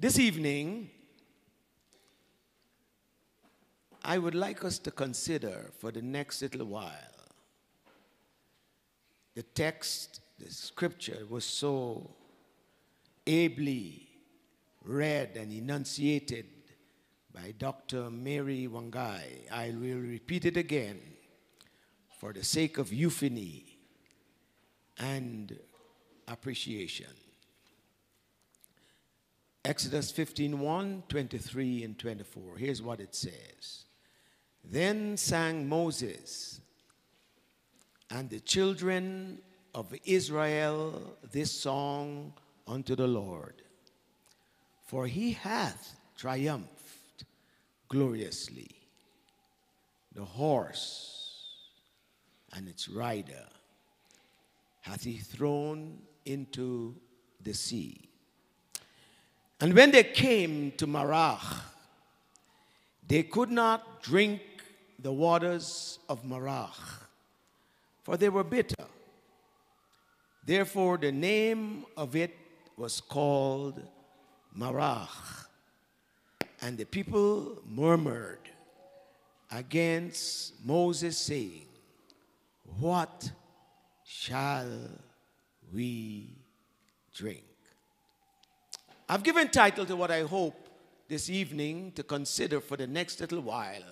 This evening, I would like us to consider for the next little while the text, the scripture was so ably read and enunciated by Dr. Mary Wangai. I will repeat it again for the sake of euphony and appreciation. Exodus 15 1, 23, and 24. Here's what it says. Then sang Moses and the children of Israel this song unto the Lord. For he hath triumphed gloriously. The horse and its rider hath he thrown into the sea. And when they came to Marah, they could not drink the waters of Marah, for they were bitter. Therefore, the name of it was called Marah. And the people murmured against Moses, saying, What shall we drink? I've given title to what I hope this evening to consider for the next little while.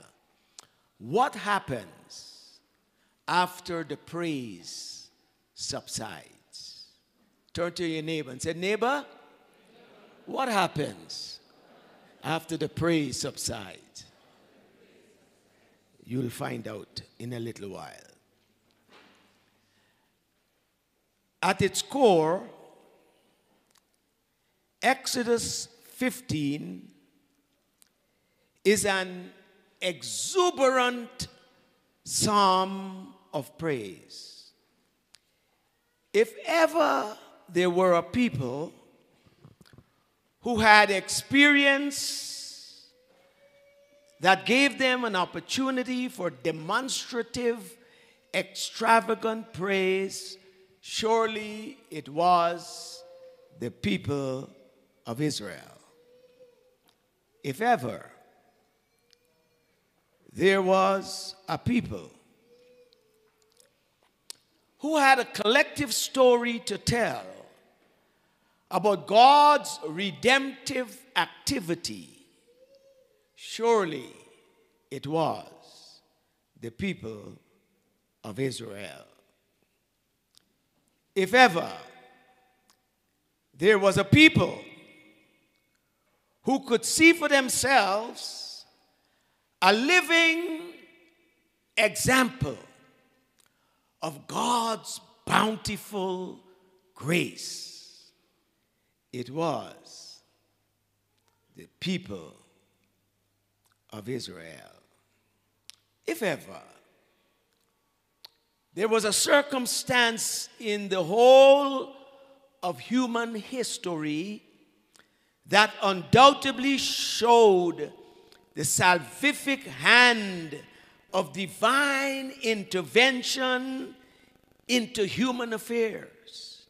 What happens after the praise subsides? Turn to your neighbor and say, Neighbor, what happens after the praise subsides? You'll find out in a little while. At its core, Exodus 15 is an exuberant psalm of praise. If ever there were a people who had experience that gave them an opportunity for demonstrative, extravagant praise, surely it was the people of Israel. If ever there was a people who had a collective story to tell about God's redemptive activity, surely it was the people of Israel. If ever there was a people who could see for themselves a living example of God's bountiful grace it was the people of Israel. If ever there was a circumstance in the whole of human history that undoubtedly showed the salvific hand of divine intervention into human affairs.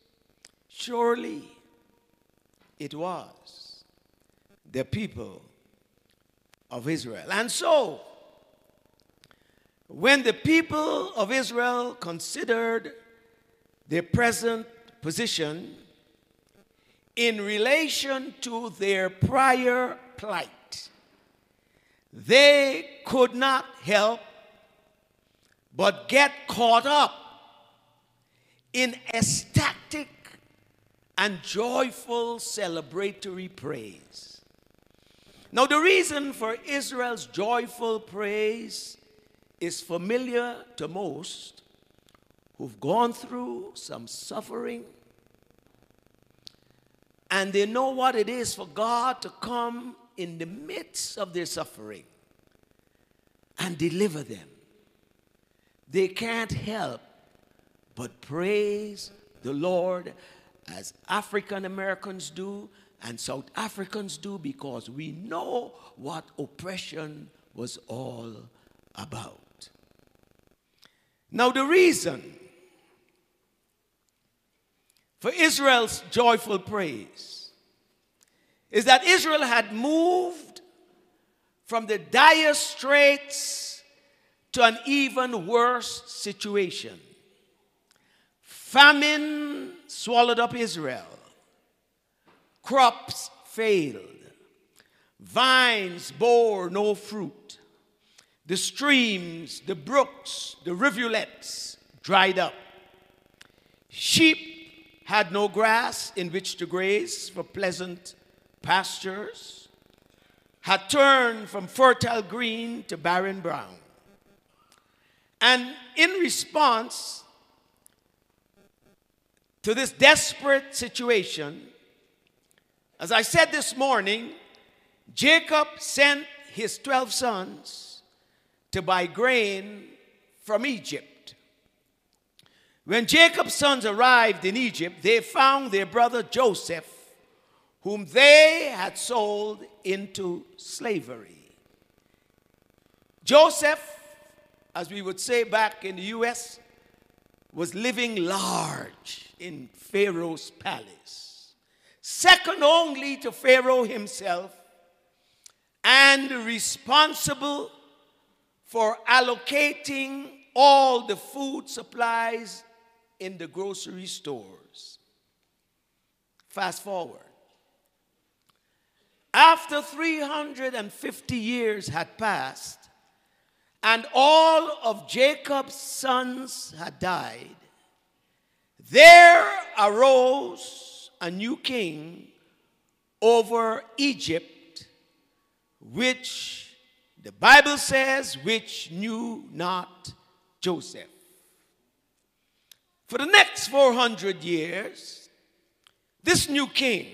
Surely it was the people of Israel. And so, when the people of Israel considered their present position in relation to their prior plight, they could not help but get caught up in ecstatic and joyful celebratory praise. Now, the reason for Israel's joyful praise is familiar to most who've gone through some suffering and they know what it is for God to come in the midst of their suffering and deliver them. They can't help but praise the Lord as African Americans do and South Africans do because we know what oppression was all about. Now, the reason for Israel's joyful praise is that Israel had moved from the dire straits to an even worse situation. Famine swallowed up Israel. Crops failed. Vines bore no fruit. The streams, the brooks, the rivulets dried up. Sheep had no grass in which to graze for pleasant pastures, had turned from fertile green to barren brown. And in response to this desperate situation, as I said this morning, Jacob sent his 12 sons to buy grain from Egypt. When Jacob's sons arrived in Egypt, they found their brother Joseph, whom they had sold into slavery. Joseph, as we would say back in the US, was living large in Pharaoh's palace, second only to Pharaoh himself and responsible for allocating all the food supplies in the grocery stores. Fast forward. After 350 years had passed, and all of Jacob's sons had died, there arose a new king over Egypt which the Bible says, which knew not Joseph. For the next 400 years, this new king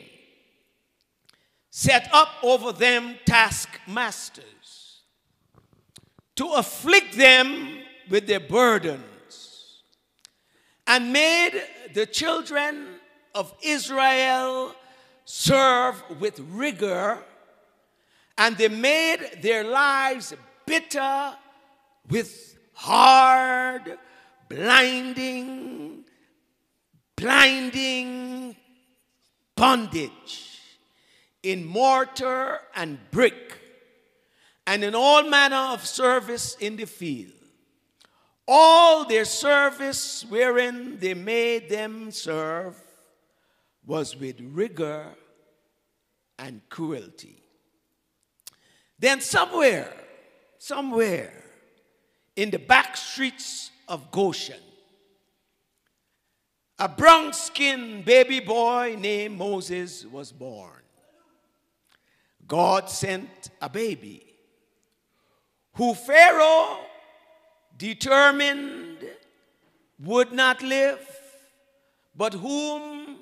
set up over them taskmasters to afflict them with their burdens and made the children of Israel serve with rigor and they made their lives bitter with hard, blinding, blinding bondage in mortar and brick and in all manner of service in the field. All their service wherein they made them serve was with rigor and cruelty. Then, somewhere, somewhere in the back streets of Goshen, a brown skinned baby boy named Moses was born. God sent a baby who Pharaoh determined would not live, but whom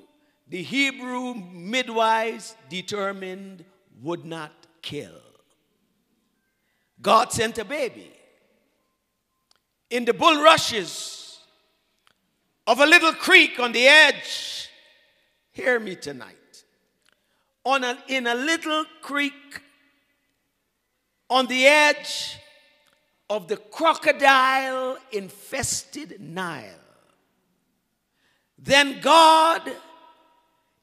the Hebrew midwives determined would not kill. God sent a baby. In the bulrushes of a little creek on the edge, hear me tonight. On a, in a little creek on the edge of the crocodile infested Nile. Then God,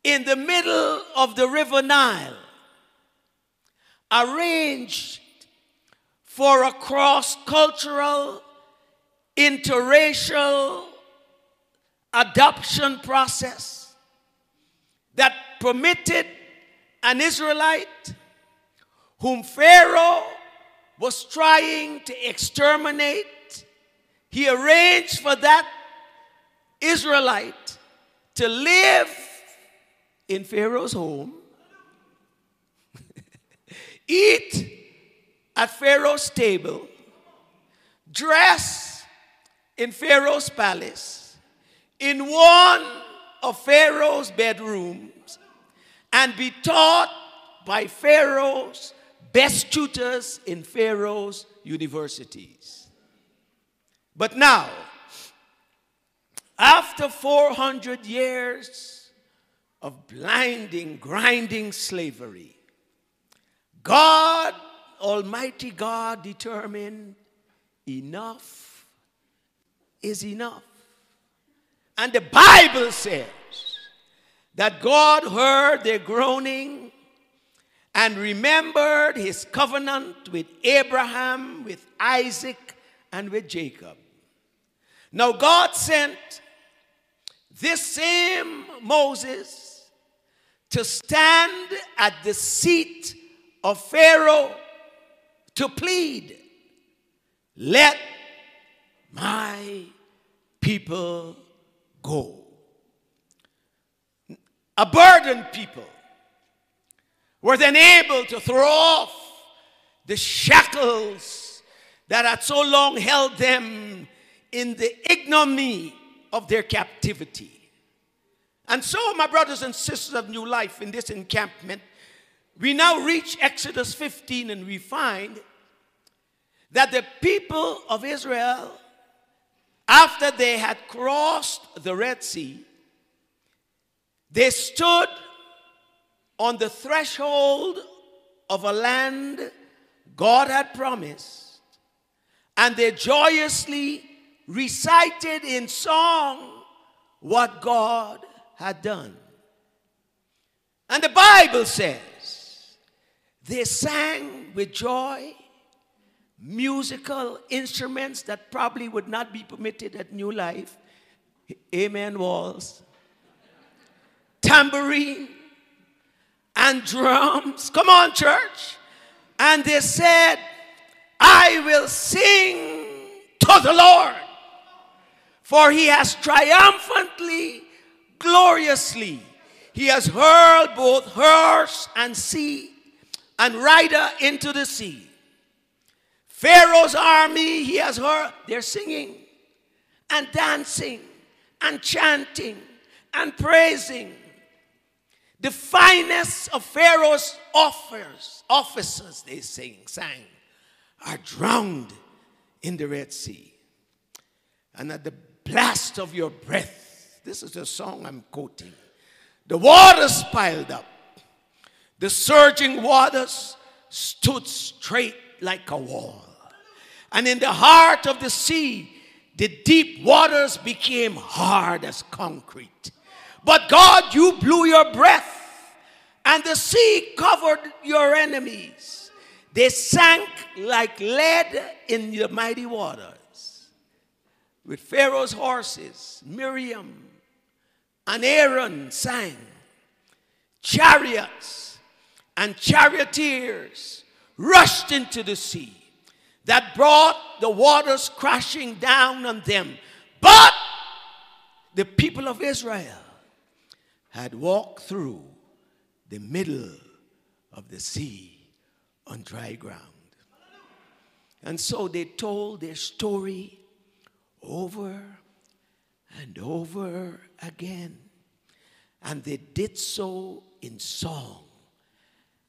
in the middle of the river Nile, arranged for a cross cultural, interracial adoption process that permitted an Israelite whom Pharaoh was trying to exterminate. He arranged for that Israelite to live in Pharaoh's home, eat at Pharaoh's table, dress in Pharaoh's palace, in one of Pharaoh's bedrooms, and be taught by Pharaoh's best tutors in Pharaoh's universities. But now, after 400 years of blinding, grinding slavery, God Almighty God determined enough is enough. And the Bible says that God heard their groaning and remembered his covenant with Abraham, with Isaac, and with Jacob. Now, God sent this same Moses to stand at the seat of Pharaoh to plead, Let my people go. A burdened people were then able to throw off the shackles that had so long held them in the ignominy of their captivity. And so, my brothers and sisters of New Life, in this encampment, we now reach Exodus 15 and we find that the people of Israel, after they had crossed the Red Sea, they stood on the threshold of a land God had promised, and they joyously recited in song what God had done. And the Bible says they sang with joy musical instruments that probably would not be permitted at New Life. Amen walls. Tambourine and drums. Come on, church. And they said, I will sing to the Lord, for he has triumphantly, gloriously, he has hurled both horse and sea and rider into the sea. Pharaoh's army, he has heard, they're singing and dancing and chanting and praising. The finest of Pharaoh's offers, officers, they sing, sang, are drowned in the Red Sea. And at the blast of your breath, this is the song I'm quoting, the waters piled up. The surging waters stood straight like a wall. And in the heart of the sea, the deep waters became hard as concrete. But God, you blew your breath, and the sea covered your enemies. They sank like lead in the mighty waters. With Pharaoh's horses, Miriam and Aaron sang. Chariots and charioteers rushed into the sea that brought the waters crashing down on them. But the people of Israel had walked through the middle of the sea on dry ground. And so they told their story over and over again. And they did so in song.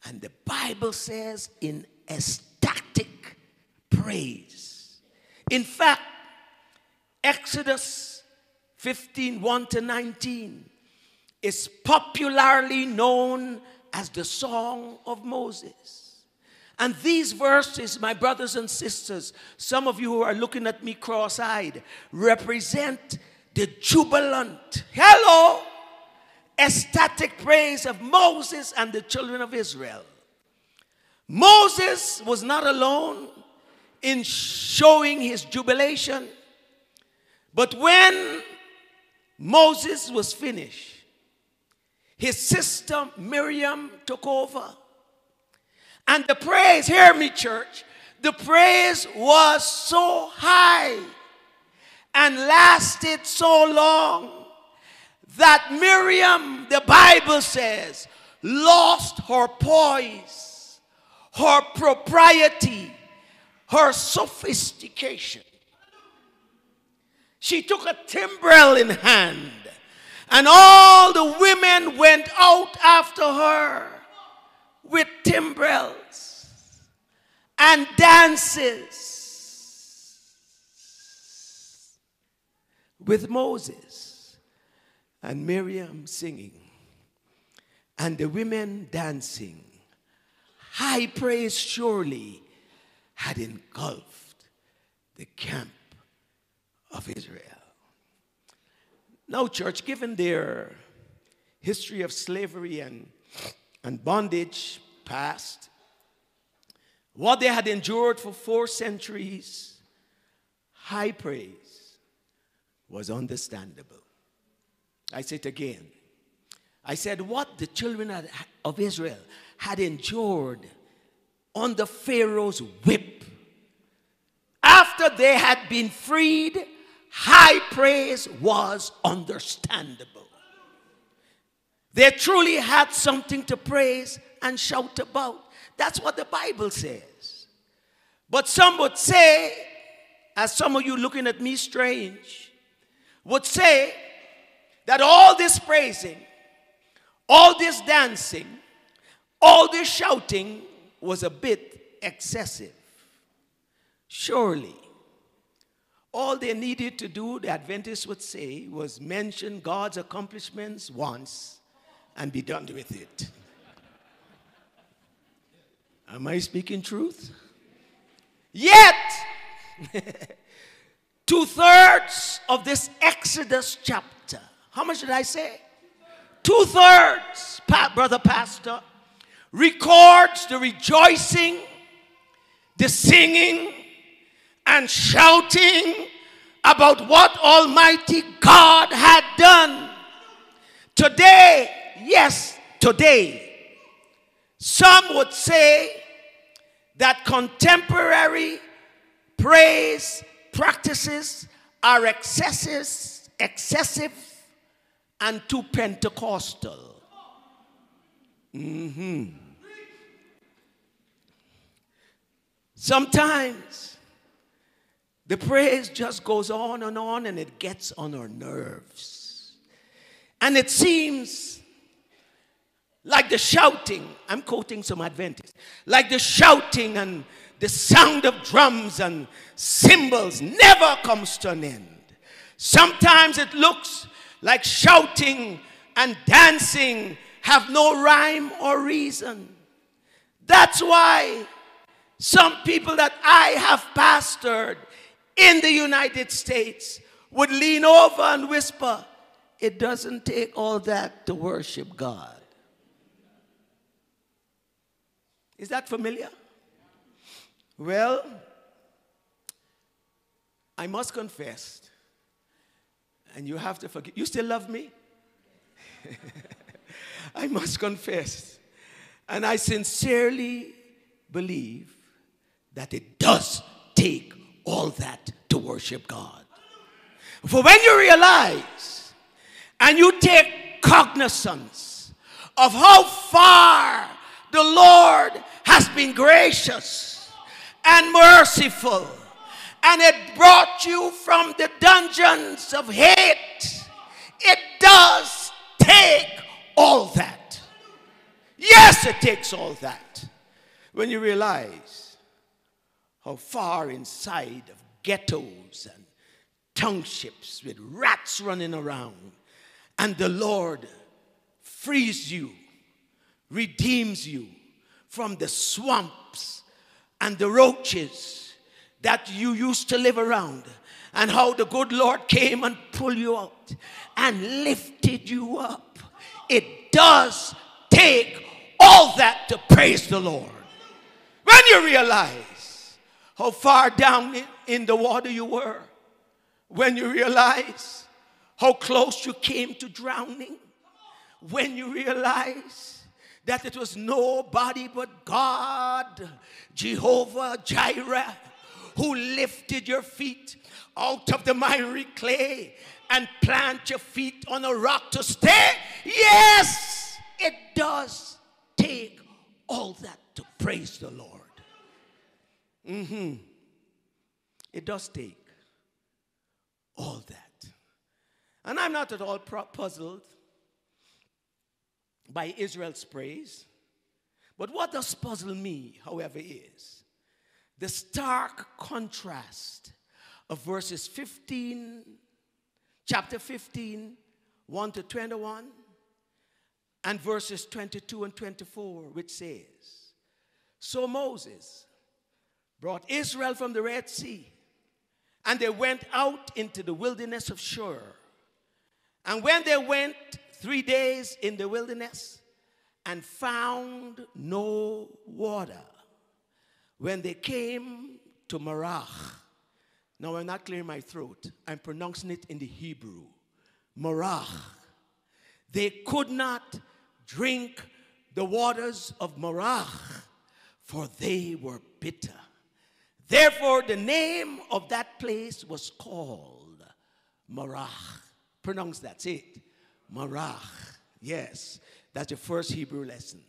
And the Bible says in ecstatic praise. In fact, Exodus 15 1 to 19 is popularly known as the Song of Moses. And these verses, my brothers and sisters, some of you who are looking at me cross eyed, represent the jubilant, hello, ecstatic praise of Moses and the children of Israel. Moses was not alone in showing his jubilation, but when Moses was finished, his sister Miriam took over. And the praise, hear me, church, the praise was so high and lasted so long that Miriam, the Bible says, lost her poise, her propriety, her sophistication. She took a timbrel in hand, and all the women went out after her with timbrels and dances with Moses and Miriam singing, and the women dancing. High praise surely had engulfed the camp of Israel. Now, church, given their history of slavery and, and bondage, past, what they had endured for four centuries, high praise was understandable. I say it again. I said, what the children of Israel had endured under Pharaoh's whip after they had been freed, high praise was understandable. They truly had something to praise and shout about. That's what the Bible says. But some would say, as some of you looking at me strange, would say that all this praising, all this dancing, all this shouting was a bit excessive. Surely, all they needed to do, the Adventists would say, was mention God's accomplishments once and be done with it. Am I speaking truth? Yet, two thirds of this Exodus chapter, how much did I say? Two thirds, brother pastor, records the rejoicing, the singing, and shouting about what Almighty God had done. Today, yes, today, some would say that contemporary praise practices are excessive, excessive and too Pentecostal. Mm-hmm. Sometimes the praise just goes on and on and it gets on our nerves. And it seems like the shouting, I'm quoting some Adventists, like the shouting and the sound of drums and cymbals never comes to an end. Sometimes it looks like shouting and dancing have no rhyme or reason. That's why some people that I have pastored in the United States would lean over and whisper, It doesn't take all that to worship God. Is that familiar? Well, I must confess, and you have to forgive. You still love me? I must confess, and I sincerely believe that it does take all that to worship God. For when you realize and you take cognizance of how far the Lord has been gracious and merciful, and it brought you from the dungeons of hate, it does take all that. Yes, it takes all that. When you realize how far inside of ghettos and townships with rats running around, and the Lord frees you, redeems you from the swamps and the roaches that you used to live around, and how the good Lord came and pulled you out and lifted you up. It does take all that to praise the Lord. When you realize how far down in the water you were when you realize how close you came to drowning, when you realize that it was nobody but God, Jehovah Jireh, who lifted your feet out of the miry clay and plant your feet on a rock to stay. Yes, it does take all that to praise the Lord. Mm-hmm. It does take all that. And I'm not at all puzzled by Israel's praise. But what does puzzle me, however, is the stark contrast of verses 15, chapter 15, 1 to 21, and verses 22 and 24, which says, So Moses brought Israel from the Red Sea, and they went out into the wilderness of Shur. And when they went three days in the wilderness and found no water. When they came to Marah, now I'm not clearing my throat, I'm pronouncing it in the Hebrew. Marah. They could not drink the waters of Marah, for they were bitter. Therefore, the name of that place was called Marah. Pronounce that, say it. Marah. Yes, that's the first Hebrew lesson.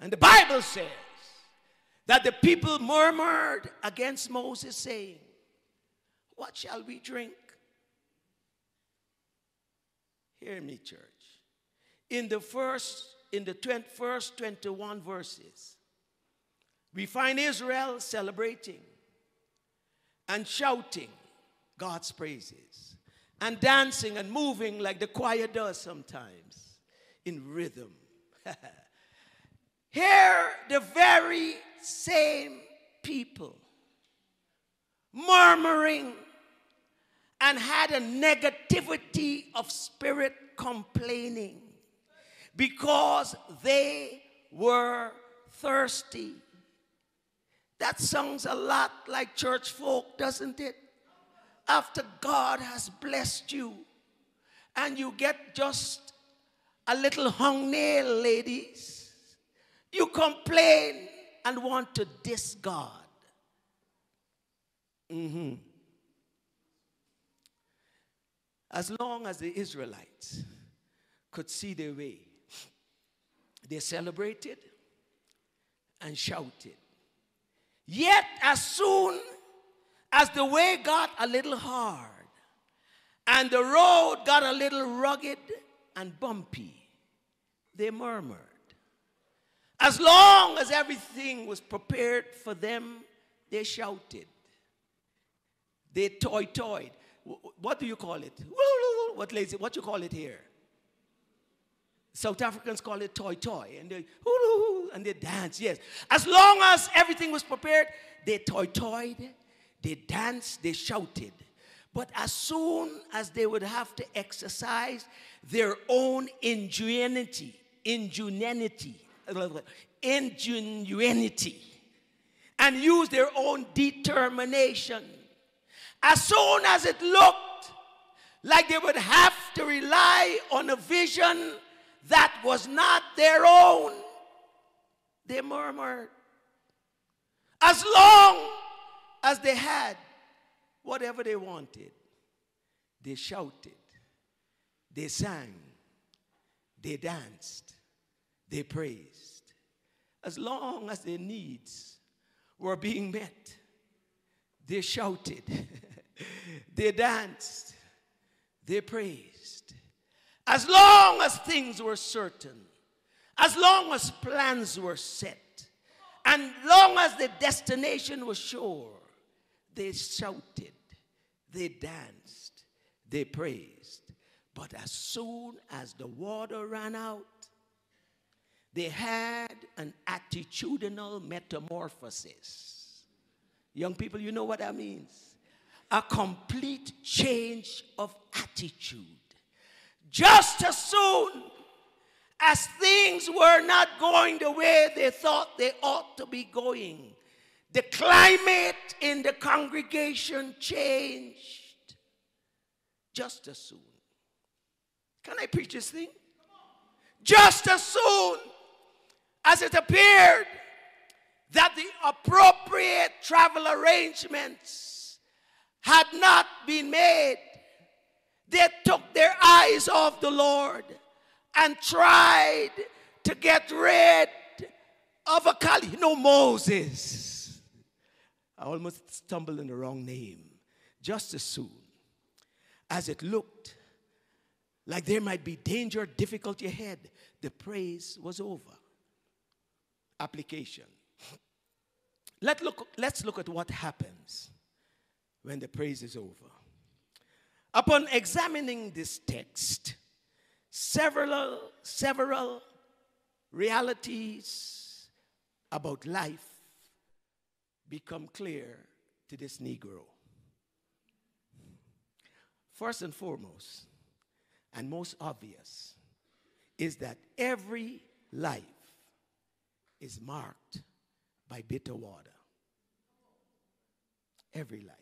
And the Bible says that the people murmured against Moses, saying, What shall we drink? Hear me, church. In the first, in the 20, first 21 verses, we find Israel celebrating and shouting God's praises and dancing and moving like the choir does sometimes in rhythm. Here, the very same people murmuring and had a negativity of spirit complaining because they were thirsty. That sounds a lot like church folk, doesn't it? After God has blessed you and you get just a little hung nail, ladies, you complain and want to diss God. Mm-hmm. As long as the Israelites could see their way, they celebrated and shouted. Yet, as soon as the way got a little hard and the road got a little rugged and bumpy, they murmured. As long as everything was prepared for them, they shouted. They toy toyed. What do you call it? What lazy? What you call it here? South Africans call it toy toy, and they and they dance. Yes, as long as everything was prepared, they toy toyed, they danced, they shouted. But as soon as they would have to exercise their own ingenuity, ingenuity, ingenuity, and use their own determination, as soon as it looked like they would have to rely on a vision that was not their own, they murmured. As long as they had whatever they wanted, they shouted, they sang, they danced, they praised. As long as their needs were being met, they shouted, they danced, they praised. As long as things were certain, as long as plans were set, and long as the destination was sure, they shouted, they danced, they praised. But as soon as the water ran out, they had an attitudinal metamorphosis. Young people, you know what that means? A complete change of attitude. Just as soon as things were not going the way they thought they ought to be going, the climate in the congregation changed just as soon. Can I preach this thing? Just as soon as it appeared that the appropriate travel arrangements had not been made, they took their eyes off the Lord and tried to get rid of a. You know, Moses. I almost stumbled in the wrong name. Just as soon as it looked like there might be danger, difficulty ahead, the praise was over. Application. Let look, let's look at what happens when the praise is over. Upon examining this text, several, several realities about life become clear to this Negro. First and foremost, and most obvious, is that every life is marked by bitter water. Every life.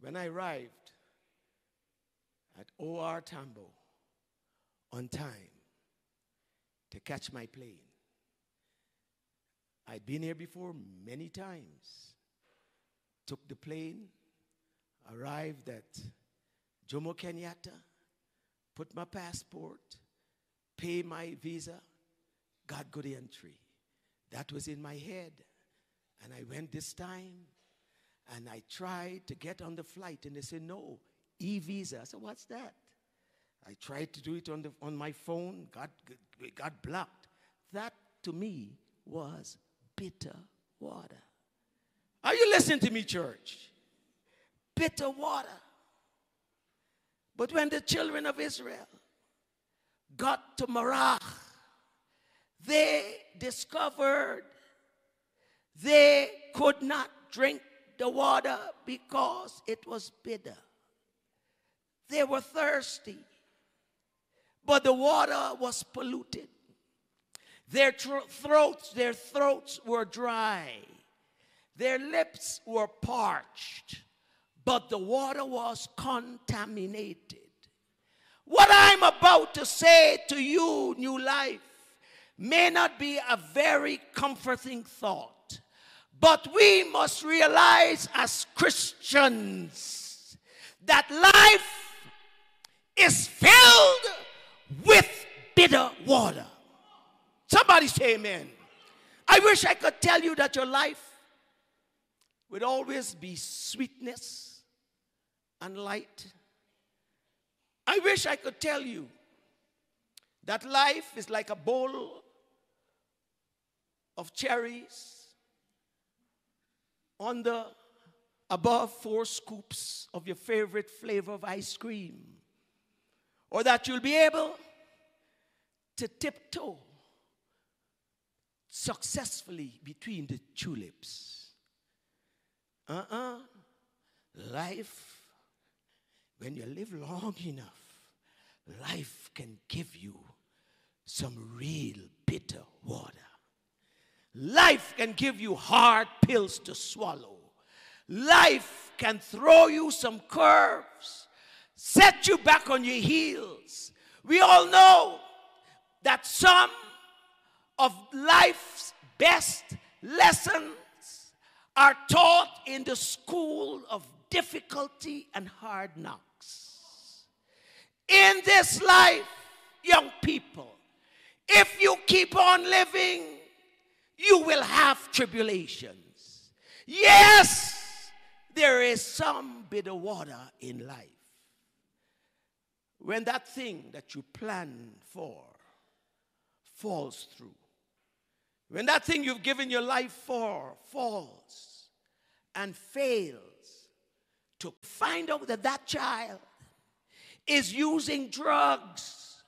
When I arrived at OR Tambo on time to catch my plane, I'd been here before many times. Took the plane, arrived at Jomo Kenyatta, put my passport, pay my visa, got good entry. That was in my head. And I went this time and I tried to get on the flight and they said, no, e visa. I said, what's that? I tried to do it on, the, on my phone, got, got blocked. That to me was bitter water. Are you listening to me, church? Bitter water. But when the children of Israel got to Marah, they discovered they could not drink the water because it was bitter. They were thirsty, but the water was polluted. Their throats, their throats were dry. Their lips were parched, but the water was contaminated. What I'm about to say to you, new life, may not be a very comforting thought, but we must realize as Christians that life is filled with bitter water. Somebody say amen. I wish I could tell you that your life would always be sweetness and light. I wish I could tell you that life is like a bowl of cherries on the above four scoops of your favorite flavor of ice cream, or that you'll be able to tiptoe successfully between the tulips. Uh uh Life, when you live long enough, life can give you some real bitter water. Life can give you hard pills to swallow. Life can throw you some curves, set you back on your heels. We all know that some of life's best lessons are taught in the school of difficulty and hard knocks. In this life, young people, if you keep on living, you will have tribulations. Yes, there is some bitter water in life. When that thing that you plan for falls through, when that thing you've given your life for falls and fails, to find out that that child is using drugs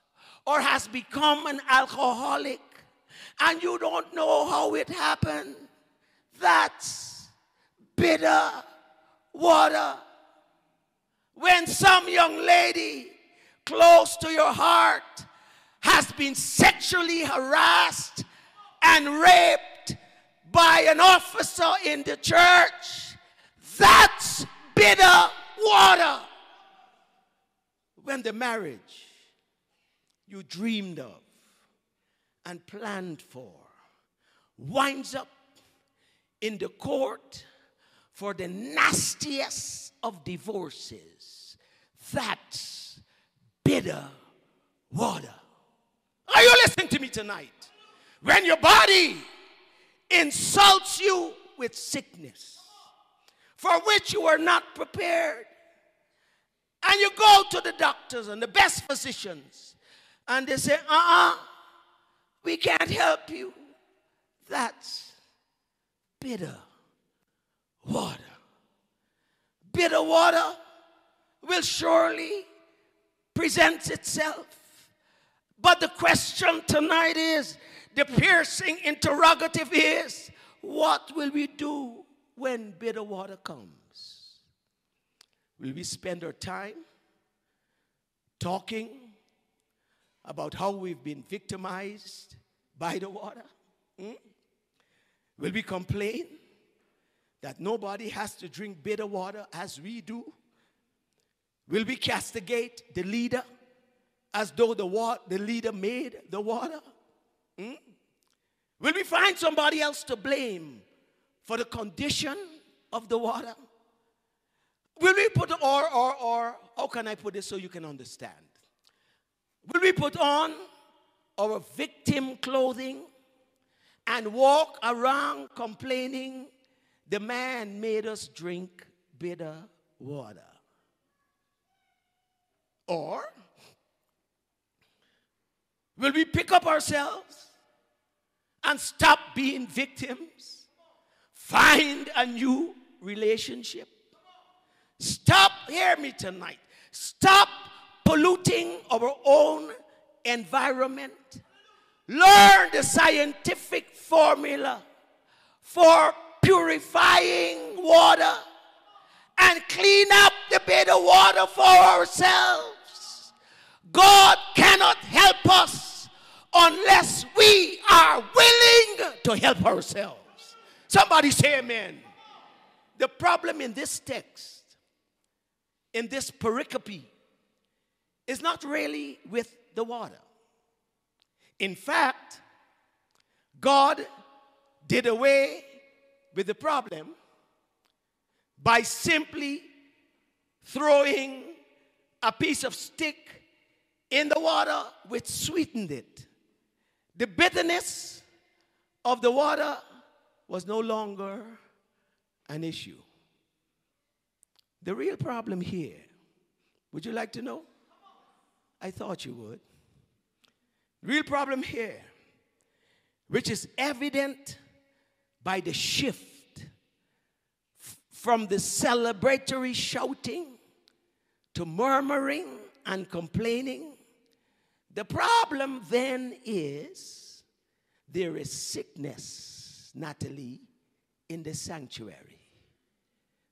or has become an alcoholic and you don't know how it happened, that's bitter water. When some young lady close to your heart has been sexually harassed and raped by an officer in the church, that's bitter water. When the marriage you dreamed of and planned for winds up in the court for the nastiest of divorces, that's bitter water. Are you listening to me tonight? When your body insults you with sickness for which you are not prepared, and you go to the doctors and the best physicians, and they say, uh uh, we can't help you. That's bitter water. Bitter water will surely present itself. But the question tonight is the piercing interrogative is what will we do when bitter water comes? Will we spend our time talking about how we've been victimized by the water? Hmm? Will we complain that nobody has to drink bitter water as we do? Will we castigate the leader as though the, wa- the leader made the water? Hmm? Will we find somebody else to blame for the condition of the water? Will we put, or, or, or, how can I put this so you can understand? Will we put on our victim clothing and walk around complaining the man made us drink bitter water? Or will we pick up ourselves and stop being victims? Find a new relationship. Stop, hear me tonight. Stop polluting our own environment. Learn the scientific formula for purifying water and clean up the bitter water for ourselves. God cannot help us unless we are willing to help ourselves. Somebody say amen. The problem in this text, in this pericope, is not really with the water. In fact, God did away with the problem by simply throwing a piece of stick in the water which sweetened it. The bitterness of the water was no longer an issue. The real problem here, would you like to know? I thought you would. Real problem here, which is evident by the shift from the celebratory shouting to murmuring and complaining. The problem then is there is sickness, Natalie, in the sanctuary.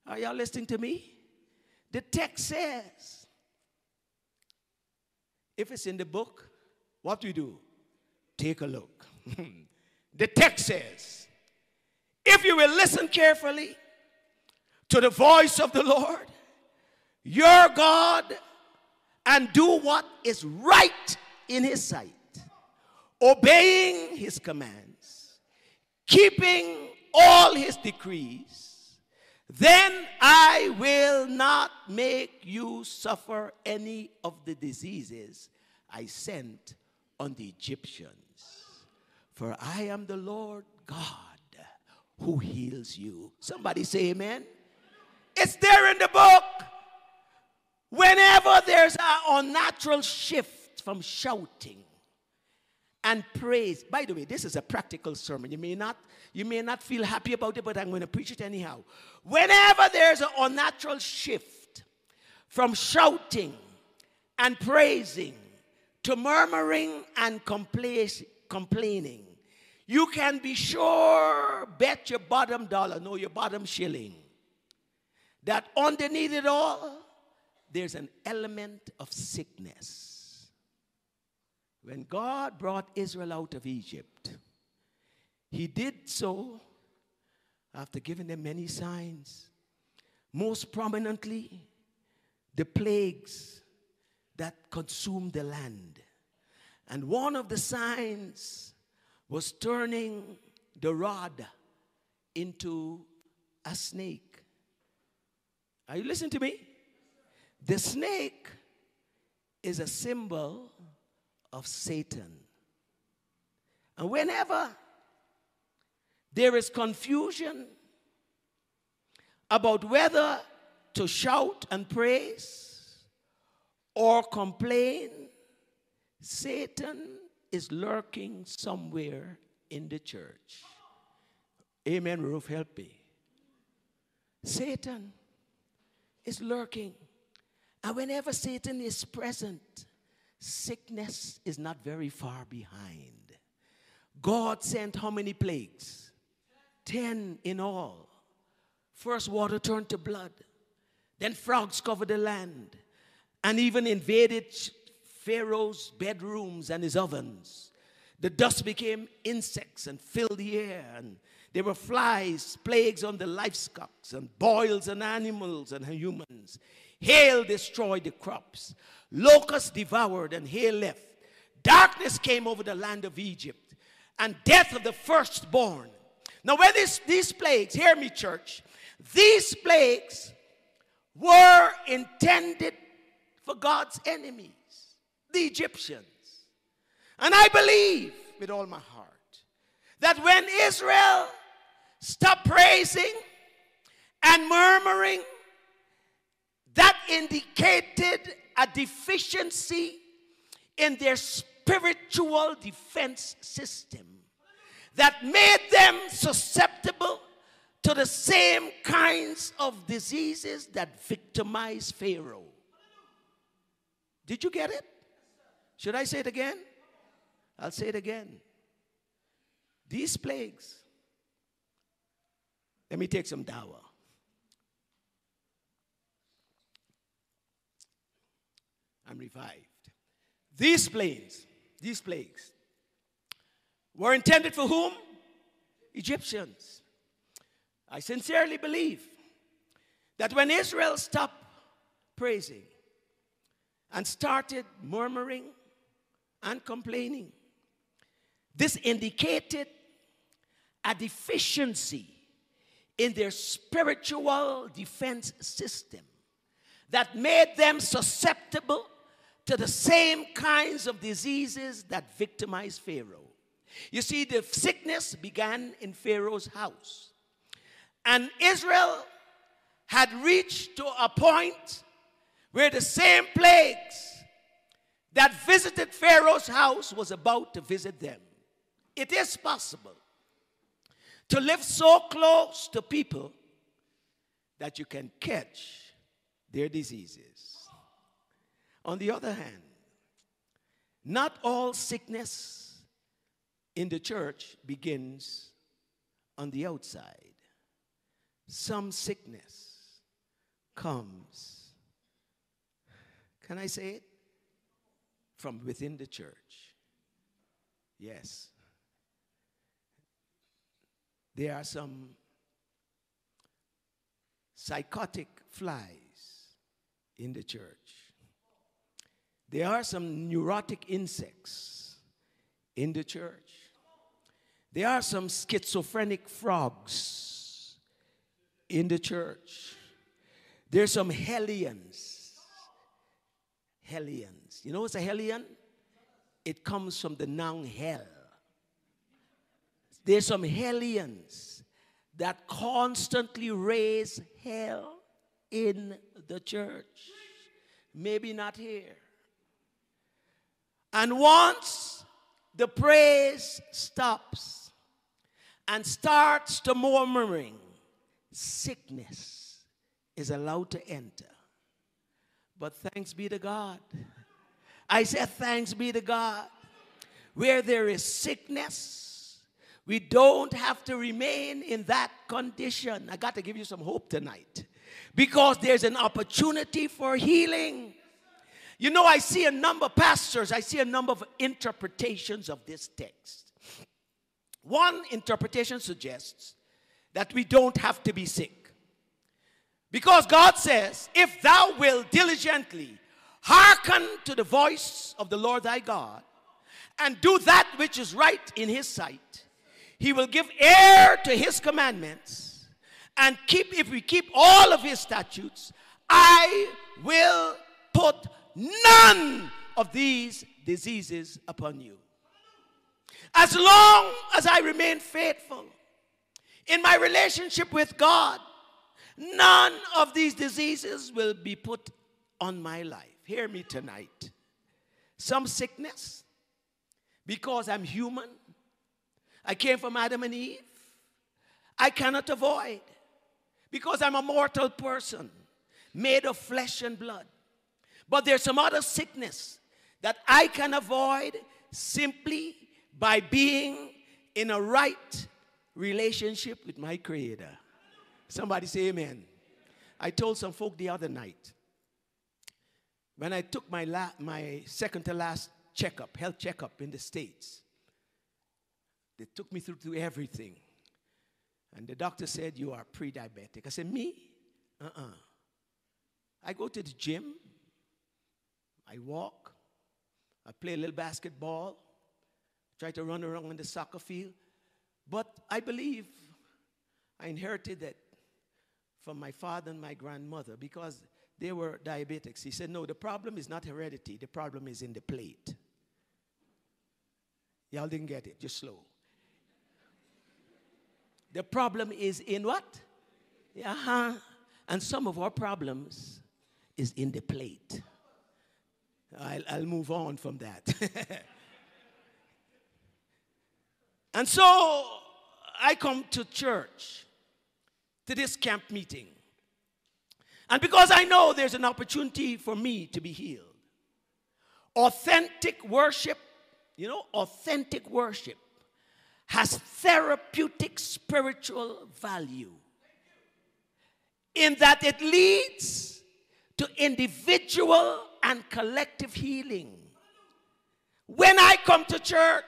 Are y'all listening to me? The text says, if it's in the book, what do we do? Take a look. Hmm. the text says, if you will listen carefully to the voice of the Lord, your God, and do what is right in his sight, obeying his commands, keeping all his decrees, then I will not make you suffer any of the diseases I sent on the Egyptians. For I am the Lord God who heals you. Somebody say amen. It's there in the book. Whenever there's an unnatural shift from shouting and praise. By the way, this is a practical sermon. You may not you may not feel happy about it, but I'm going to preach it anyhow. Whenever there's an unnatural shift from shouting and praising to murmuring and complaining, you can be sure, bet your bottom dollar, no, your bottom shilling, that underneath it all, there's an element of sickness. When God brought Israel out of Egypt, He did so after giving them many signs. Most prominently, the plagues that consumed the land. And one of the signs was turning the rod into a snake. Are you listening to me? The snake is a symbol of Satan. And whenever there is confusion about whether to shout and praise or complain, Satan is lurking somewhere in the church. Amen, Ruth, help me. Satan is lurking. And whenever Satan is present, sickness is not very far behind. God sent how many plagues? Ten in all. First, water turned to blood. Then, frogs covered the land and even invaded Pharaoh's bedrooms and his ovens. The dust became insects and filled the air, and there were flies, plagues on the livestock, and boils on animals and humans. Hail destroyed the crops. Locusts devoured, and hail left. Darkness came over the land of Egypt, and death of the firstborn. Now, when this, these plagues, hear me, church, these plagues were intended for God's enemies, the Egyptians. And I believe with all my heart that when Israel stopped praising and murmuring, that indicated a deficiency in their spiritual defense system that made them susceptible to the same kinds of diseases that victimized Pharaoh. Did you get it? Should I say it again? I'll say it again. These plagues, let me take some dawa. I'm revived. These plagues, these plagues, were intended for whom? Egyptians. I sincerely believe that when Israel stopped praising and started murmuring and complaining, this indicated a deficiency in their spiritual defense system that made them susceptible to the same kinds of diseases that victimized Pharaoh. You see, the sickness began in Pharaoh's house. And Israel had reached to a point where the same plagues that visited Pharaoh's house was about to visit them. It is possible to live so close to people that you can catch their diseases. On the other hand, not all sickness in the church begins on the outside. Some sickness comes, can I say it? From within the church. Yes. There are some psychotic flies in the church. There are some neurotic insects in the church. There are some schizophrenic frogs in the church. There's some hellions. Hellions. You know what's a hellion? It comes from the noun hell. There's some hellions that constantly raise hell in the church. Maybe not here. And once the praise stops and starts to murmuring, sickness is allowed to enter. But thanks be to God. I said, thanks be to God. Where there is sickness, we don't have to remain in that condition. I got to give you some hope tonight because there's an opportunity for healing. You know, I see a number of pastors, I see a number of interpretations of this text. One interpretation suggests that we don't have to be sick. Because God says, if thou will diligently hearken to the voice of the Lord thy God and do that which is right in his sight, he will give ear to his commandments and keep, if we keep all of his statutes, I will put none of these diseases upon you. As long as I remain faithful in my relationship with God, none of these diseases will be put on my life. Hear me tonight. Some sickness, because I'm human, I came from Adam and Eve, I cannot avoid, because I'm a mortal person made of flesh and blood. But there's some other sickness that I can avoid simply by being in a right relationship with my Creator. Somebody say amen. I told some folk the other night when I took my, la- my second to last checkup, health checkup in the States, they took me through, through everything. And the doctor said, You are pre diabetic. I said, Me? Uh uh I go to the gym, I walk, I play a little basketball, try to run around on the soccer field. But I believe I inherited that from my father and my grandmother because they were diabetics. He said, No, the problem is not heredity, the problem is in the plate. Y'all didn't get it, just slow. The problem is in what? Uh-huh. And some of our problems is in the plate. I'll, I'll move on from that. and so I come to church, to this camp meeting. And because I know there's an opportunity for me to be healed, authentic worship, you know, authentic worship has therapeutic spiritual value in that it leads to individual and collective healing. When I come to church,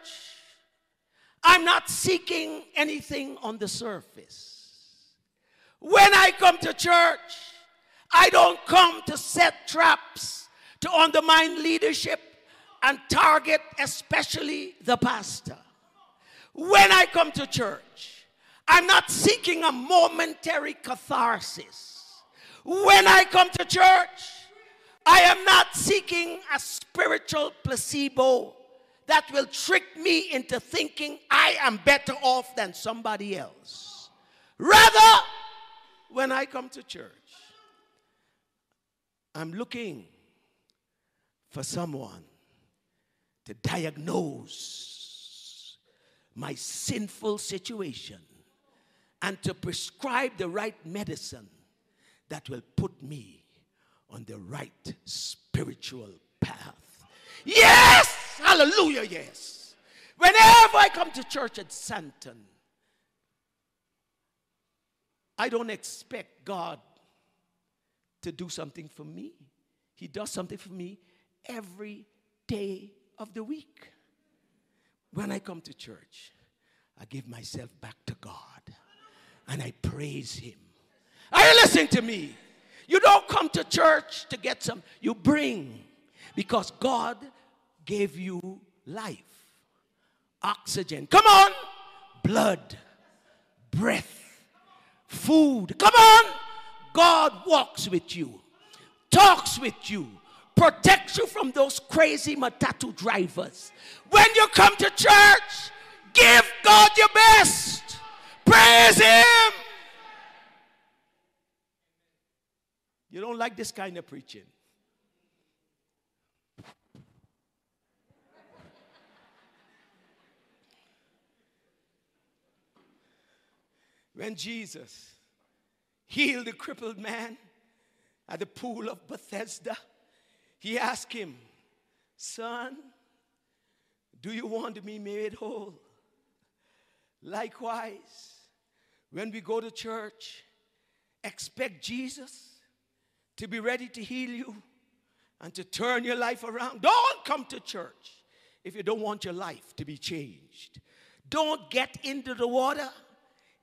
I'm not seeking anything on the surface. When I come to church, I don't come to set traps to undermine leadership and target especially the pastor. When I come to church, I'm not seeking a momentary catharsis. When I come to church, I am not seeking a spiritual placebo that will trick me into thinking I am better off than somebody else. Rather, when I come to church, I'm looking for someone to diagnose my sinful situation and to prescribe the right medicine that will put me on the right spiritual path. Yes! Hallelujah, yes. Whenever I come to church at Santon, I don't expect God to do something for me. He does something for me every day of the week. When I come to church, I give myself back to God and I praise Him. Are you listening to me? You don't come to church to get some, you bring because God gave you life, oxygen. Come on, blood, breath, food. Come on, God walks with you, talks with you, protects you from those crazy matatu drivers. When you come to church, give God your best, praise Him. You don't like this kind of preaching. When Jesus healed the crippled man at the pool of Bethesda, he asked him, Son, do you want to be made whole? Likewise, when we go to church, expect Jesus to be ready to heal you and to turn your life around. Don't come to church if you don't want your life to be changed. Don't get into the water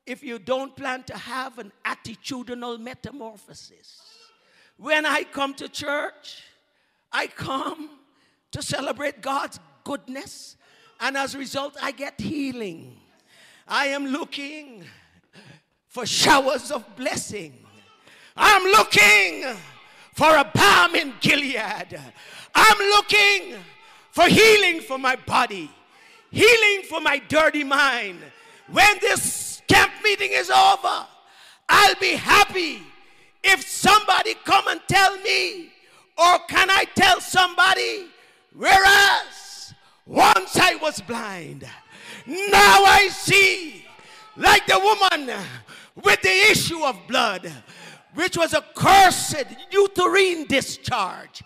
if you don't plan to have an attitudinal metamorphosis. When I come to church, I come to celebrate God's goodness, and as a result, I get healing. I am looking for showers of blessing. I'm looking for a balm in Gilead. I'm looking for healing for my body, healing for my dirty mind. When this camp meeting is over, I'll be happy if somebody come and tell me or can I tell somebody whereas once I was blind now I see like the woman with the issue of blood which was a cursed uterine discharge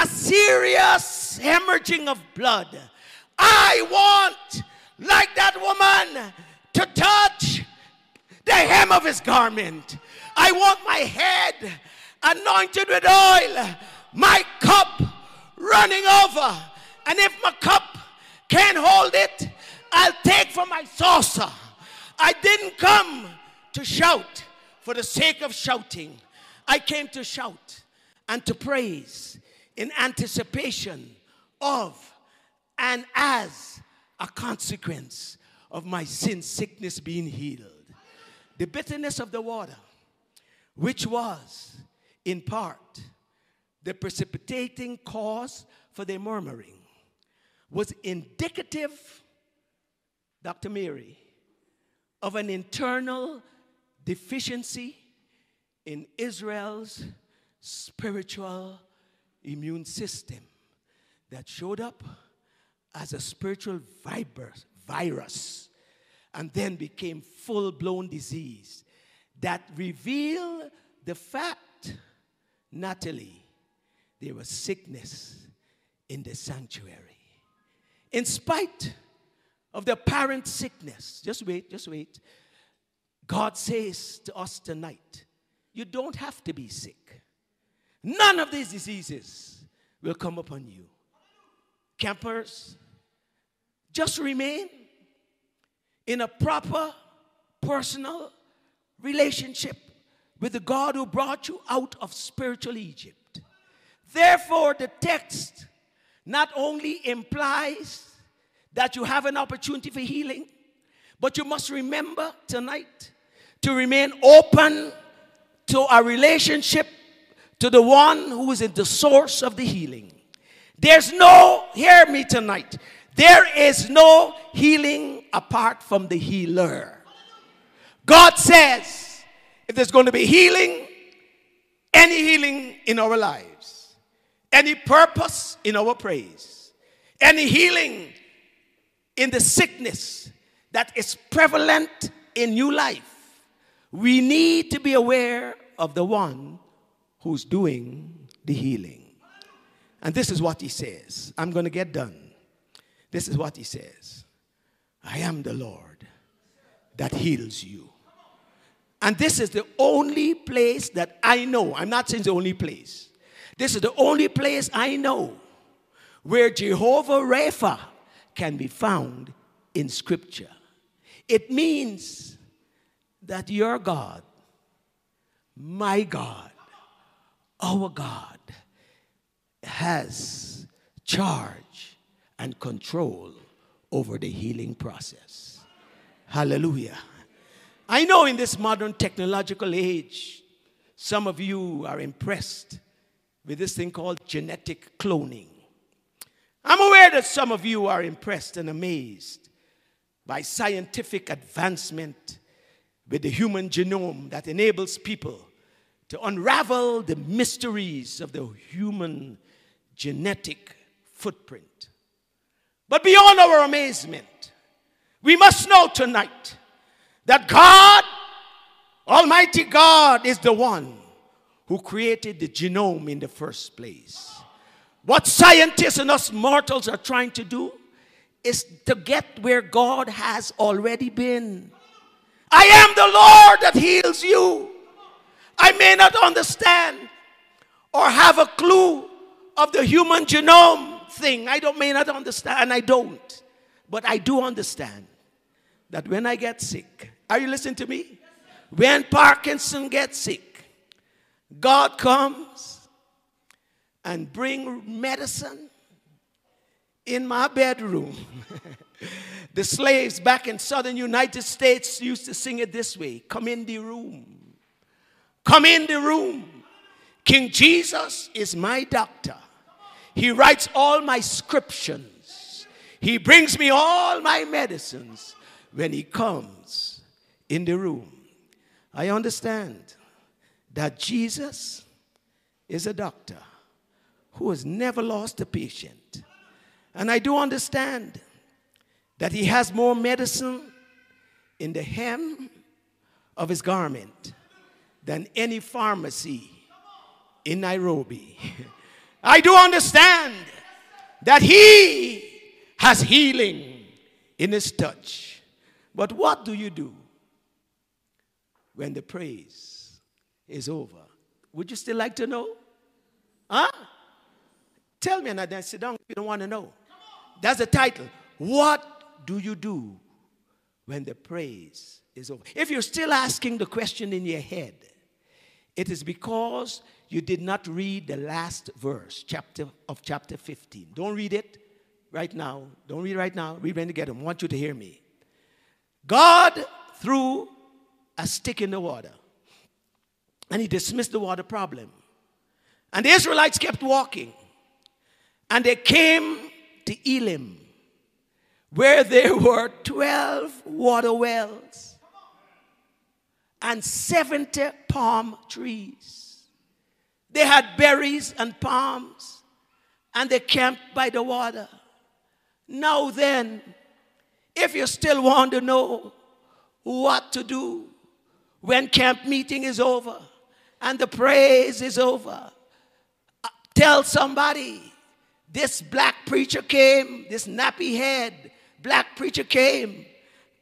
a serious hemorrhaging of blood I want like that woman to touch the hem of his garment. I want my head anointed with oil my cup running over. And if my cup can't hold it, I'll take from my saucer. I didn't come to shout for the sake of shouting. I came to shout and to praise in anticipation of and as a consequence of my sin sickness being healed. The bitterness of the water, which was in part the precipitating cause for their murmuring, was indicative, Dr. Mary, of an internal deficiency in Israel's spiritual immune system that showed up as a spiritual virus and then became full blown disease that revealed the fact, Natalie, there was sickness in the sanctuary. In spite of the apparent sickness, just wait, just wait. God says to us tonight, you don't have to be sick. None of these diseases will come upon you. Campers, just remain in a proper personal relationship with the God who brought you out of spiritual Egypt. Therefore, the text not only implies that you have an opportunity for healing, but you must remember tonight to remain open to a relationship to the one who is in the source of the healing. There's no, hear me tonight, there is no healing apart from the healer. God says if there's going to be healing, any healing in our lives, any purpose in our praise, any healing in the sickness that is prevalent in new life, we need to be aware of the one who's doing the healing. And this is what he says. I'm going to get done. This is what he says I am the Lord that heals you. And this is the only place that I know. I'm not saying the only place. This is the only place I know where Jehovah Rapha can be found in Scripture. It means that your God, my God, our God, has charge and control over the healing process. Hallelujah. I know in this modern technological age, some of you are impressed with this thing called genetic cloning. I'm aware that some of you are impressed and amazed by scientific advancement with the human genome that enables people to unravel the mysteries of the human genetic footprint. But beyond our amazement, we must know tonight that God, Almighty God, is the one who created the genome in the first place. What scientists and us mortals are trying to do is to get where God has already been. I am the Lord that heals you. I may not understand or have a clue of the human genome thing. I don't may not understand, and I don't. But I do understand that when I get sick, are you listening to me? When Parkinson gets sick, God comes and bring medicine in my bedroom. the slaves back in southern United States used to sing it this way Come in the room. Come in the room. King Jesus is my doctor. He writes all my scriptions. He brings me all my medicines when he comes in the room. I understand that Jesus is a doctor who has never lost a patient. And I do understand that he has more medicine in the hem of his garment than any pharmacy in Nairobi. I do understand that he has healing in his touch. But what do you do when the praise is over? Would you still like to know? Huh? Tell me, and I sit down if you don't want to know. That's the title. What do you do when the praise is over? If you're still asking the question in your head, it is because you did not read the last verse chapter of chapter 15. Don't read it right now. Don't read right now. Read when you get them. I want you to hear me. God threw a stick in the water and he dismissed the water problem. And the Israelites kept walking. And they came to Elim, where there were 12 water wells and 70 palm trees. They had berries and palms, and they camped by the water. Now, then, if you still want to know what to do when camp meeting is over and the praise is over, uh, tell somebody this black preacher came, this nappy head black preacher came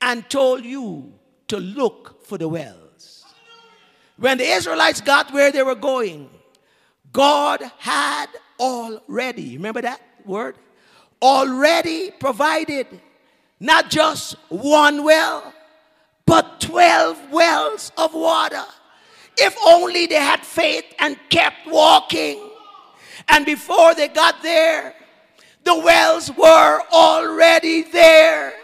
and told you to look for the wells. When the Israelites got where they were going, God had already, remember that word? Already provided not just one well, but 12 wells of water. If only they had faith and kept walking. And before they got there, the wells were already there.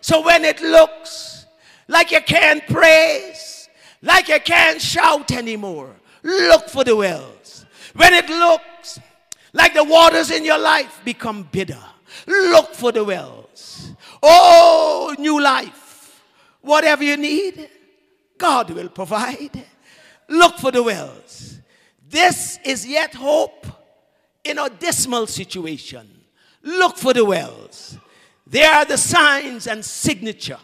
So when it looks like you can't praise, like you can't shout anymore, look for the wells. When it looks like the waters in your life become bitter, look for the wells. Oh, new life. Whatever you need, God will provide. Look for the wells. This is yet hope in a dismal situation, look for the wells. They are the signs and signature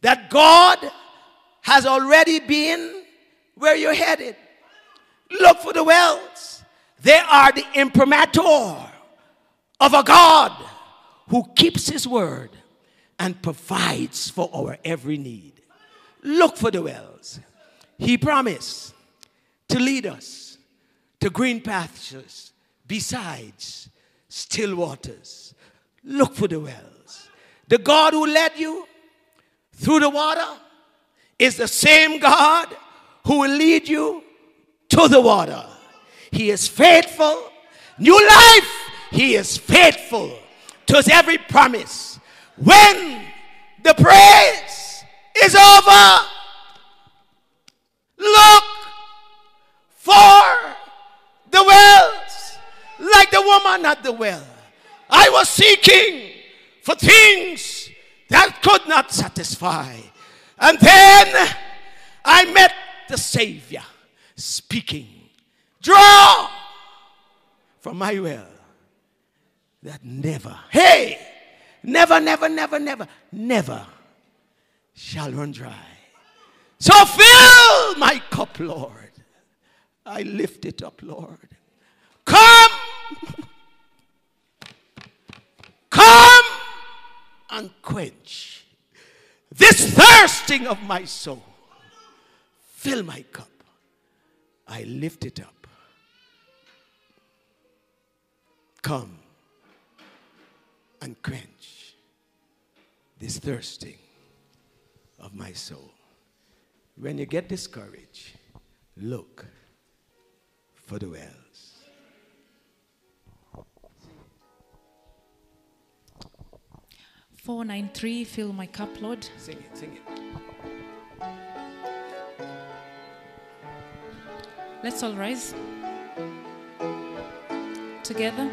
that God has already been where you're headed. Look for the wells. They are the imprimatur of a God who keeps his word and provides for our every need. Look for the wells. He promised to lead us to green pastures besides still waters. Look for the wells. The God who led you through the water is the same God who will lead you to the water. He is faithful. New life, He is faithful to every promise. When the praise is over, look for the wells like the woman at the well. I was seeking for things that could not satisfy. And then I met the Savior speaking, Draw from my well that never, hey, never, never, never, never, never shall run dry. So fill my cup, Lord. I lift it up, Lord. Come Come and quench this thirsting of my soul. Fill my cup. I lift it up. Come and quench this thirsting of my soul. When you get discouraged, look for the well. 493, fill my cup, Lord. Sing it, sing it. Let's all rise together.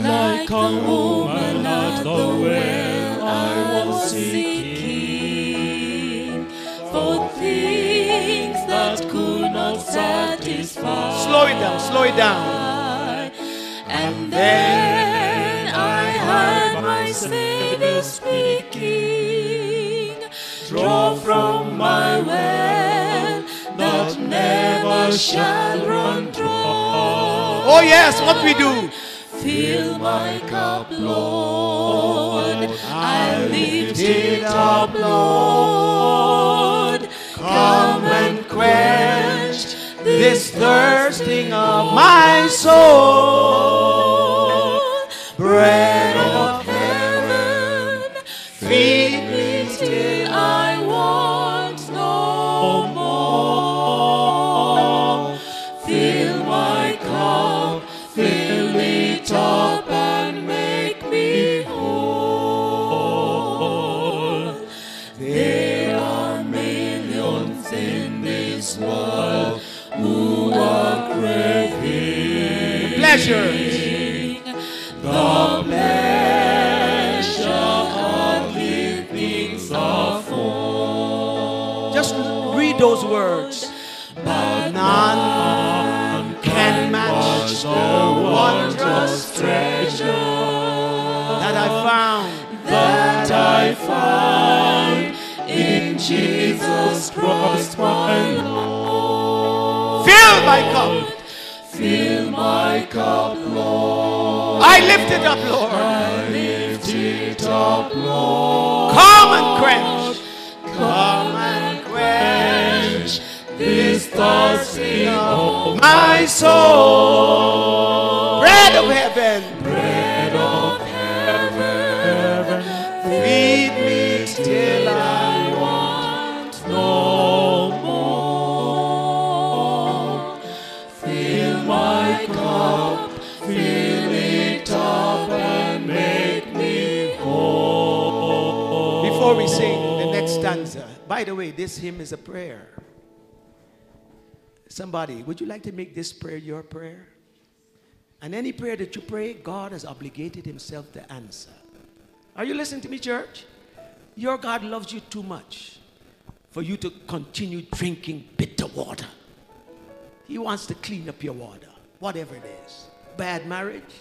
Like a woman at the well, I was seeking for things that could not satisfy. Slow it down, slow it down. And then shall run dry. Oh, yes, what we do. Fill my cup, Lord. I lift it up, Lord. Come and quench this thirsting of my soul. Bread lift it up, Lord. I lift it up, Lord. Come and quench. Come and quench this thirsting of My soul. Bread of heaven. Way, is a prayer. Somebody, would you like to make this prayer your prayer? And any prayer that you pray, God has obligated Himself to answer. Are you listening to me, church? Your God loves you too much for you to continue drinking bitter water. He wants to clean up your water, whatever it is. Bad marriage,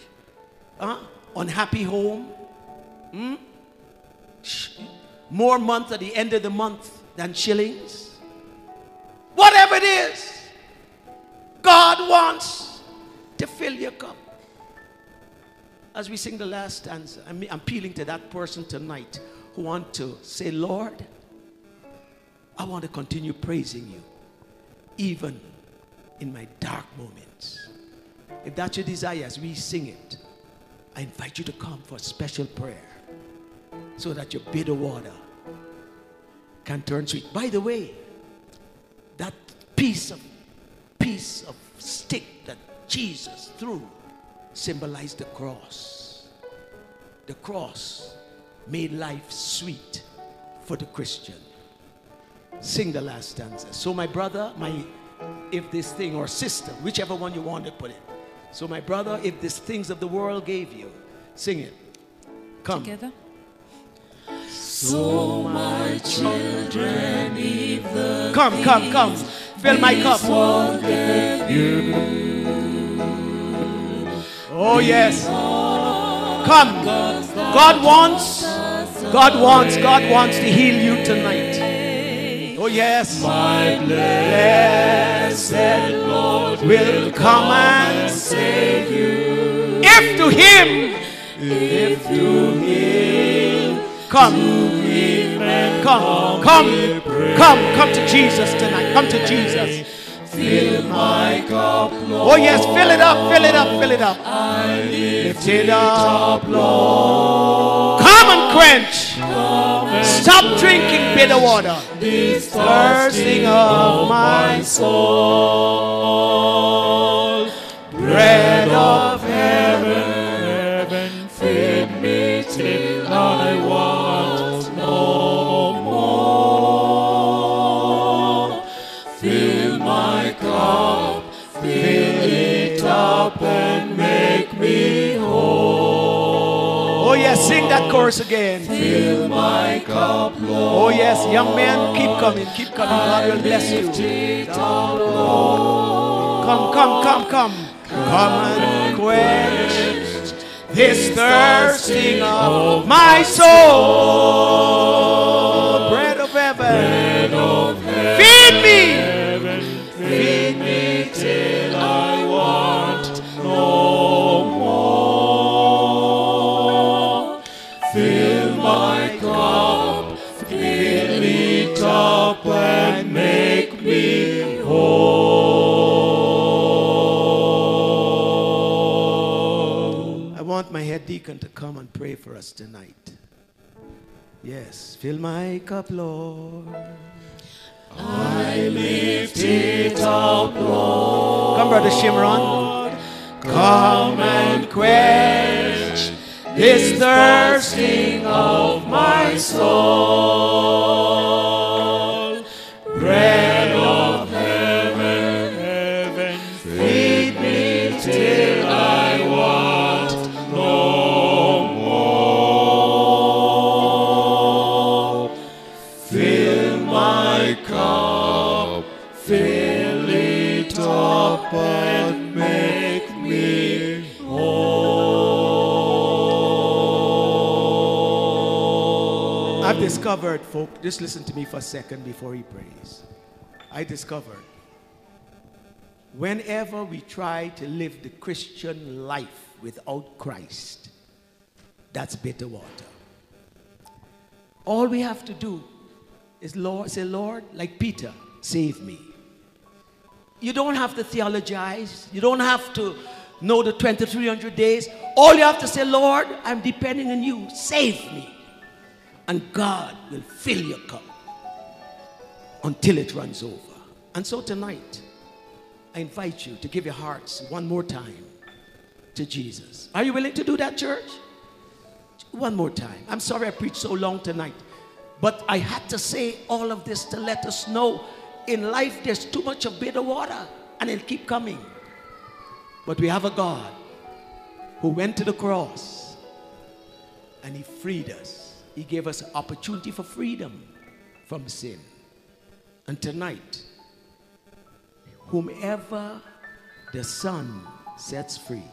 huh? unhappy home, hmm? More month at the end of the month than shillings. Whatever it is, God wants to fill your cup. As we sing the last stanza, I'm appealing to that person tonight who want to say, Lord, I want to continue praising you, even in my dark moments. If that's your desire as we sing it, I invite you to come for a special prayer so that your bitter water can turn sweet. By the way, that piece of piece of stick that Jesus threw symbolized the cross. The cross made life sweet for the Christian. Sing the last stanza. So, my brother, my if this thing or sister, whichever one you want to put it. So, my brother, if these things of the world gave you, sing it. Come. Together. So my children, if the Come, come, come. Fill my cup. Oh, yes. Come. God wants, God wants, God wants to heal you tonight. Oh, yes. my blessed Lord Will come and save you. if to Him, If to Him, come, come, come, come, come to Jesus tonight. Come to Jesus. fill my cup, Lord. Oh, yes. Fill it up, fill it up, fill it up. Lift it up, Lord. Come and quench. Stop drinking bitter water. This Thirsting of my soul. Bread of that chorus again. Fill my cup, oh, Lord. Oh, yes. Young man, keep coming. Keep coming. God will bless you. Lift it up, Lord. Come, come, come, come. Come and quench this thirsting of my soul. Bread of heaven. Feed me. Head deacon to come and pray for us tonight. Yes, fill my cup, Lord. I lift it up, Lord. Come, Brother Shimron. Come and quench this thirsting of my soul. Bread discovered, folk, just listen to me for a second before he prays. I discovered whenever we try to live the Christian life without Christ, that's bitter water. All we have to do is Lord, say, Lord, like Peter, save me. You don't have to theologize. You don't have to know the 2300 days. All you have to say, Lord, I'm depending on you. Save me. And God will fill your cup until it runs over. And so tonight, I invite you to give your hearts one more time to Jesus. Are you willing to do that, church? One more time. I'm sorry I preached so long tonight, but I had to say all of this to let us know in life there's too much of bitter water and it'll keep coming. But we have a God who went to the cross and he freed us. He gave us opportunity for freedom from sin. And tonight, whomever the Son sets free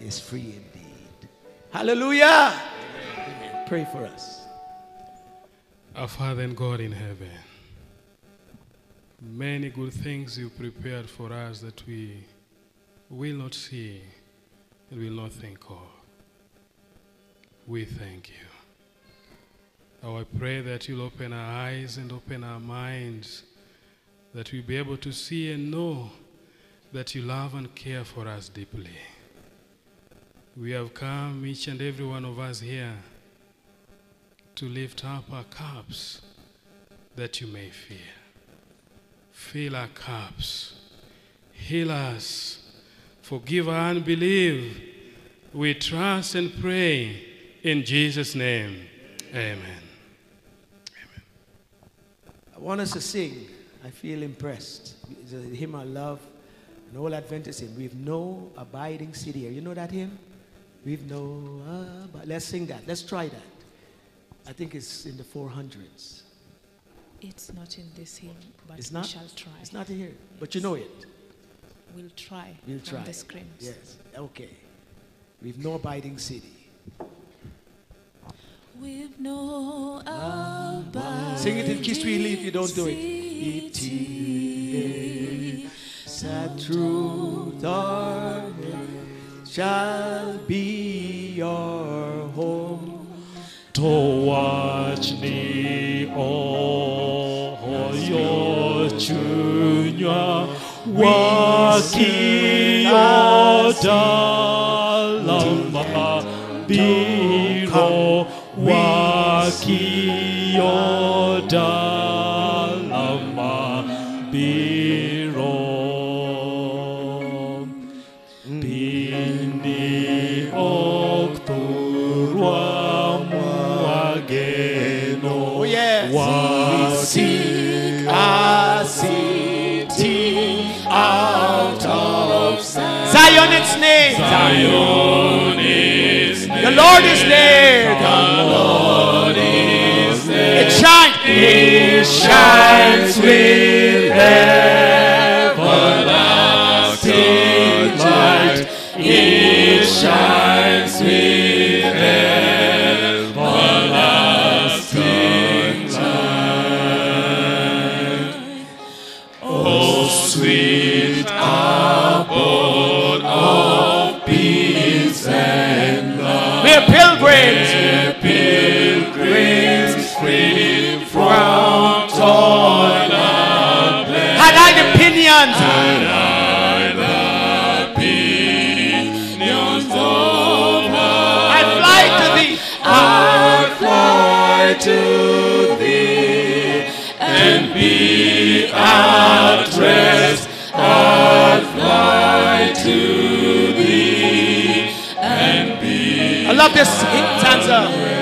is free indeed. Hallelujah. Amen. Pray for us. Our Father and God in heaven, many good things you prepared for us that we will not see and will not think of. We thank you. Now I pray that you'll open our eyes and open our minds, that we'll be able to see and know that you love and care for us deeply. We have come, each and every one of us here, to lift up our cups that you may fill. Fill our cups. Heal us. Forgive our unbelief. We trust and pray in Jesus' name. Amen. Want us to sing. I feel impressed. It's a hymn I love. An old Adventist hymn. We've no abiding city here. You know that hymn? We've no. Uh, let's sing that. Let's try that. I think it's in the 400s. It's not in this hymn, but It's not, we shall try. It's not here, but you know it. We'll try We'll try. the screams. Yes. Okay. We've no abiding city. With no abiding Sing it in Kiss to Heal you don't do it. It is that through darkness shall be your home. Towards me, all your junior walking your dalam be. Zion is The Lord is there. The Lord is there. It shines. It shines with everlasting light. It shines with everlasting light. Oh, sweet abode and I the pinions thee, I fly to thee, and be at. I fly to thee stanza.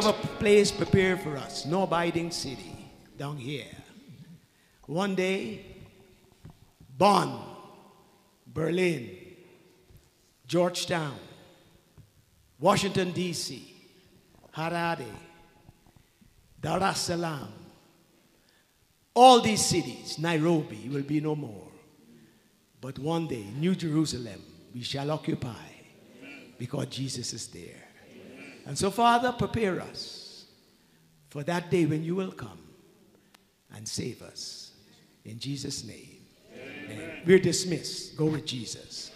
Have a place prepared for us, no abiding city down here. One day, Bonn, Berlin, Georgetown, Washington, D.C., Harare, Dar es Salaam, all these cities, Nairobi, will be no more. But one day, New Jerusalem, we shall occupy because Jesus is there. And so, Father, prepare us for that day when you will come and save us. In Jesus' name. Amen. We're dismissed. Go with Jesus.